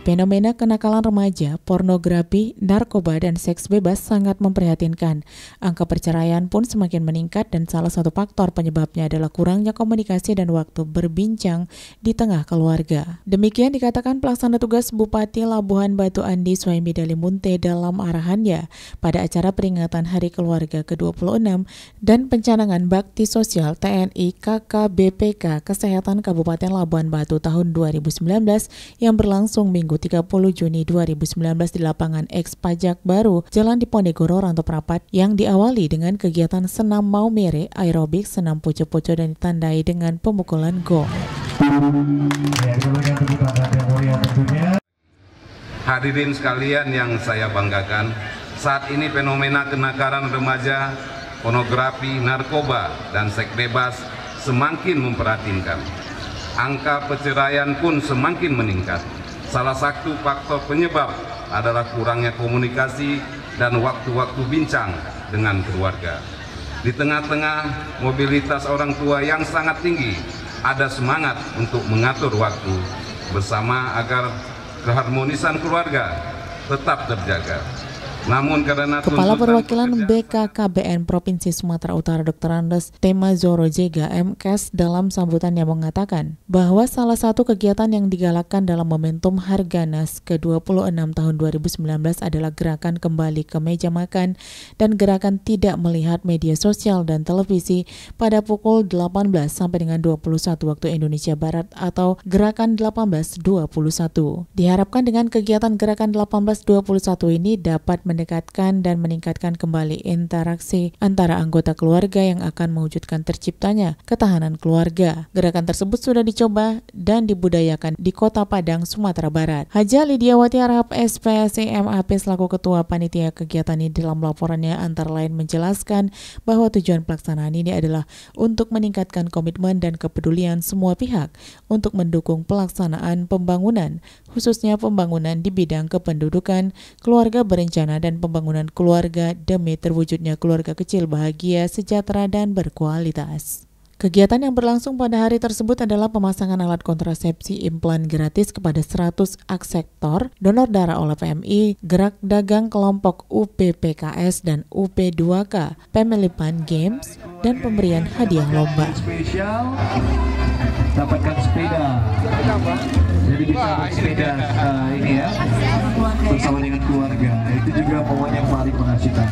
fenomena kenakalan remaja, pornografi, narkoba, dan seks bebas sangat memprihatinkan. Angka perceraian pun semakin meningkat dan salah satu faktor penyebabnya adalah kurangnya komunikasi dan waktu berbincang di tengah keluarga. Demikian dikatakan pelaksana tugas Bupati Labuhan Batu Andi Suhaimi Dalimunte dalam arahannya pada acara peringatan Hari Keluarga ke-26 dan pencanangan bakti sosial TNI KKBPK Kesehatan Kabupaten Labuhan Batu tahun 2019 yang berlangsung Minggu 30 Juni 2019 di lapangan X Pajak Baru, Jalan Diponegoro, Rantau Prapat, yang diawali dengan kegiatan senam maumere, aerobik, senam poco-poco dan ditandai dengan pemukulan gong. Hadirin sekalian yang saya banggakan, saat ini fenomena kenakaran remaja, pornografi, narkoba, dan seks bebas semakin memperhatinkan. Angka perceraian pun semakin meningkat. Salah satu faktor penyebab adalah kurangnya komunikasi dan waktu-waktu bincang dengan keluarga. Di tengah-tengah mobilitas orang tua yang sangat tinggi, ada semangat untuk mengatur waktu bersama agar keharmonisan keluarga tetap terjaga. Namun karena Kepala Perwakilan BKKBN Provinsi Sumatera Utara Dr. Andes Tema Zoro Jega MKes dalam sambutannya mengatakan bahwa salah satu kegiatan yang digalakkan dalam momentum Harganas ke-26 tahun 2019 adalah gerakan kembali ke meja makan dan gerakan tidak melihat media sosial dan televisi pada pukul 18 sampai dengan 21 waktu Indonesia Barat atau gerakan 1821. Diharapkan dengan kegiatan gerakan 1821 ini dapat mendekatkan dan meningkatkan kembali interaksi antara anggota keluarga yang akan mewujudkan terciptanya ketahanan keluarga. Gerakan tersebut sudah dicoba dan dibudayakan di Kota Padang, Sumatera Barat. Haja Lidiawati Arab SPSI MAP selaku Ketua Panitia kegiatan ini dalam laporannya antara lain menjelaskan bahwa tujuan pelaksanaan ini adalah untuk meningkatkan komitmen dan kepedulian semua pihak untuk mendukung pelaksanaan pembangunan, khususnya pembangunan di bidang kependudukan, keluarga berencana dan pembangunan keluarga demi terwujudnya keluarga kecil bahagia, sejahtera, dan berkualitas. Kegiatan yang berlangsung pada hari tersebut adalah pemasangan alat kontrasepsi implan gratis kepada 100 aksektor, donor darah oleh PMI, gerak dagang kelompok UPPKS dan UP2K, Pemelipan Games, dan pemberian hadiah lomba. Spesial, dapatkan sepeda. Jadi bisa sepeda uh, ini ya, bersama dengan keluarga. Itu juga momen yang paling mengasihkan.